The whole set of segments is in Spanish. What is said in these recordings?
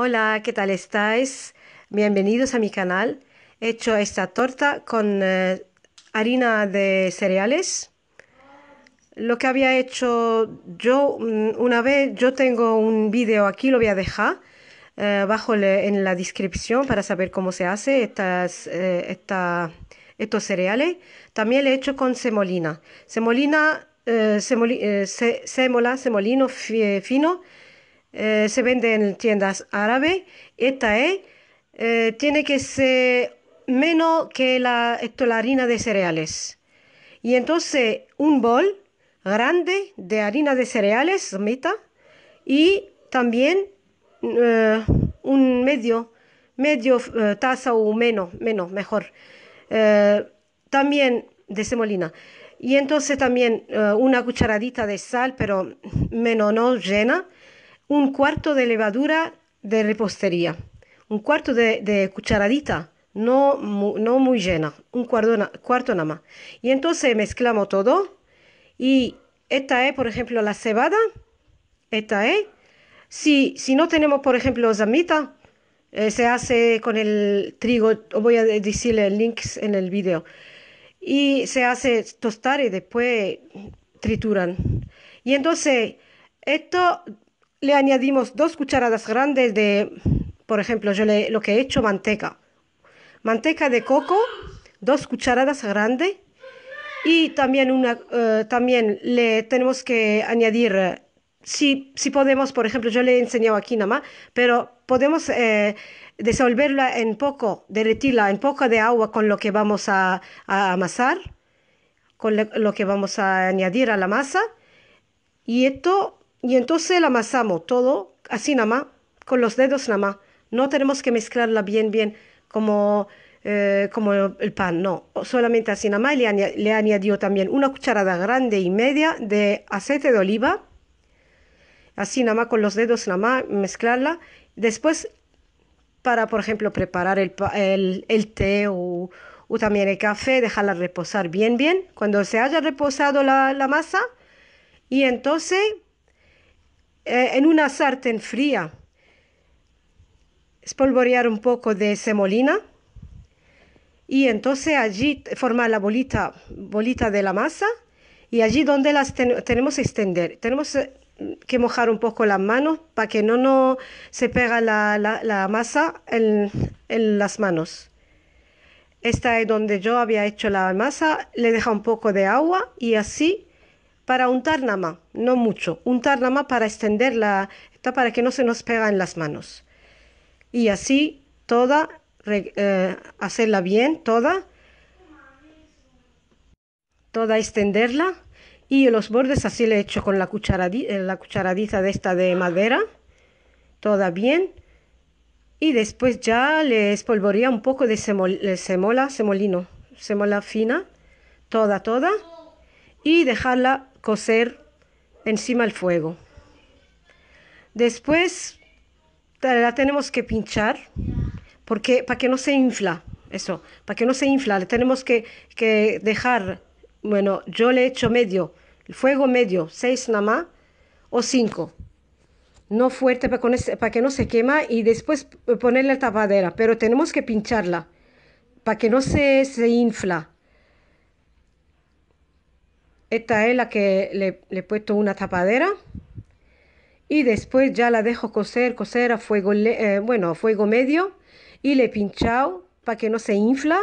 Hola, ¿qué tal estáis? Bienvenidos a mi canal. He hecho esta torta con eh, harina de cereales. Lo que había hecho yo mm, una vez, yo tengo un vídeo aquí, lo voy a dejar eh, abajo en la descripción para saber cómo se hace estas, eh, esta- estos cereales. También le he hecho con semolina. Semolina, semoli- se- sémola, semolino fi- fino eh, se vende en tiendas árabes. Esta es, eh, tiene que ser menos que la, esto, la harina de cereales. Y entonces un bol grande de harina de cereales, mitad, y también eh, un medio, medio eh, taza o menos, menos, mejor. También de semolina. Y entonces también una cucharadita de sal, pero menos no llena. Un cuarto de levadura de repostería. Un cuarto de, cucharadita, no, no muy llena. Un cuarto, cuarto nada más. Y entonces mezclamos todo. Y esta es, por ejemplo, la cebada. Esta es. Si, si no tenemos, por ejemplo, zamita, eh, se hace con el trigo. Voy a decirle el link en el video. Y se hace tostar y después trituran. Y entonces, esto le añadimos dos cucharadas grandes de, por ejemplo, yo le, lo que he hecho, manteca. Manteca de coco, dos cucharadas grandes. Y también, una, eh, también le tenemos que añadir, eh, si, si podemos, por ejemplo, yo le he enseñado aquí nada más, pero podemos eh, disolverla en poco, derretirla en poco de agua con lo que vamos a, amasar, con lo que vamos a añadir a la masa. Y esto, y entonces la amasamos todo así nada más, con los dedos nada más. No tenemos que mezclarla bien, bien, como, eh, como el pan, no. Solamente así nada más. Le, aña- le añadió también una cucharada grande y media de aceite de oliva. Así nada más con los dedos nada más, mezclarla. Después, para, por ejemplo, preparar el, el, el té o, o también el café, dejarla reposar bien, bien. Cuando se haya reposado la, la masa, y entonces, eh, en una sartén fría, espolvorear un poco de semolina y entonces allí formar la bolita, bolita de la masa y allí donde las ten- tenemos que extender. Tenemos eh, que mojar un poco las manos para que no, no se pega la, la- la masa en, en las manos. Esta es donde yo había hecho la masa, le deja un poco de agua y así para untar nada más, no mucho, untar nada más para extenderla, para que no se nos pega en las manos. Y así toda, eh, hacerla bien, toda, toda extenderla. Y los bordes así le he hecho con la, cucharadi- eh, la cucharadita de esta de madera, toda bien. Y después ya le espolvorea un poco de eh, semola, semolino, semola fina, toda, toda. Y dejarla cocer encima del fuego. Después la tenemos que pinchar porque para que no se infla, eso, para que no se infla, le tenemos que, que dejar, bueno, yo le he hecho medio, el fuego medio, seis nada más o cinco, no fuerte para, para que no se quema y después ponerle la tapadera, pero tenemos que pincharla para que no se, se infla. Esta es la que le, le he puesto una tapadera y después ya la dejo cocer, cocer a fuego, eh, bueno, a fuego medio y le he pinchado para que no se infla.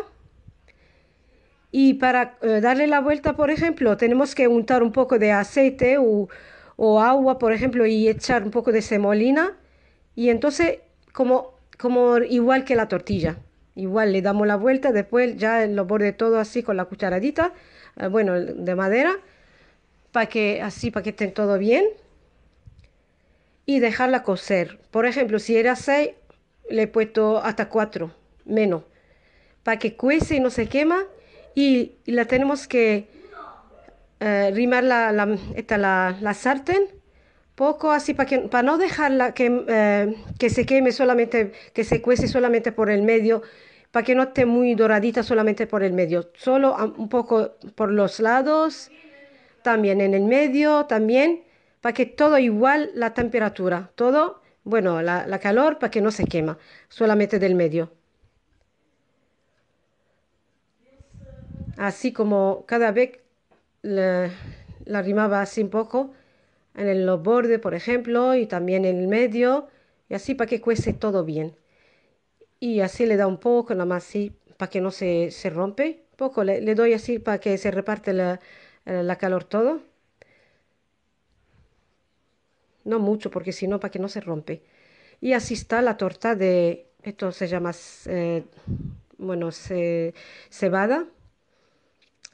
Y para eh, darle la vuelta, por ejemplo, tenemos que untar un poco de aceite o, o agua, por ejemplo, y echar un poco de semolina. Y entonces, como, como igual que la tortilla, igual le damos la vuelta, después ya en los bordes todo así con la cucharadita, bueno, de madera, para que así, para que estén todo bien y dejarla cocer. Por ejemplo, si era 6, le he puesto hasta 4, menos, para que cuece y no se quema. Y, y la tenemos que eh, rimar la, la, esta, la, la sartén poco así para que para no dejarla que, eh, que se queme solamente, que se cuece solamente por el medio, para que no esté muy doradita solamente por el medio, solo un poco por los lados, también en el medio, también para que todo igual la temperatura, todo Bueno, la, la calor para que no se quema, solamente del medio. Así como cada vez la, la arrimaba así un poco en los bordes, por ejemplo, y también en el medio, y así para que cuece todo bien. Y así le da un poco, nada más así, para que no se, se rompe. Poco le, le doy así para que se reparte la, la calor todo. No mucho, porque si no, para que no se rompe. Y así está la torta de, esto se llama, eh, bueno, ce, cebada,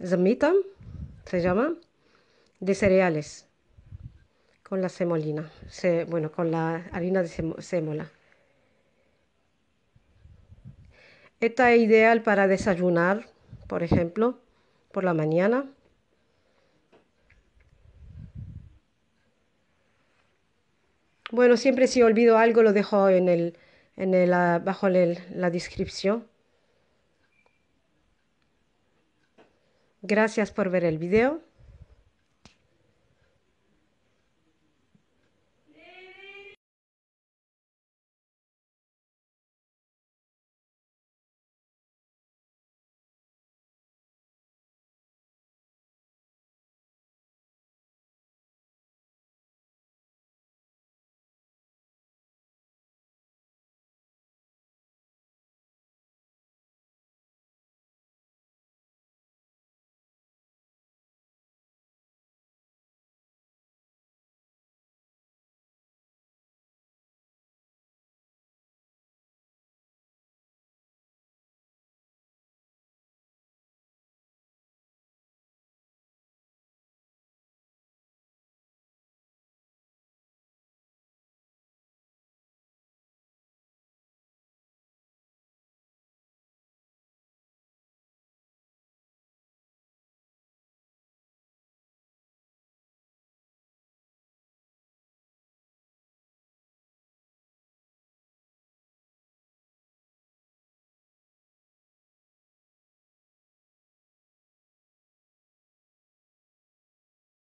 zamita, se llama, de cereales, con la semolina, se, bueno, con la harina de sémola. Esta es ideal para desayunar, por ejemplo, por la mañana. Bueno, siempre si olvido algo lo dejo en el, en el, bajo el, la descripción. Gracias por ver el video.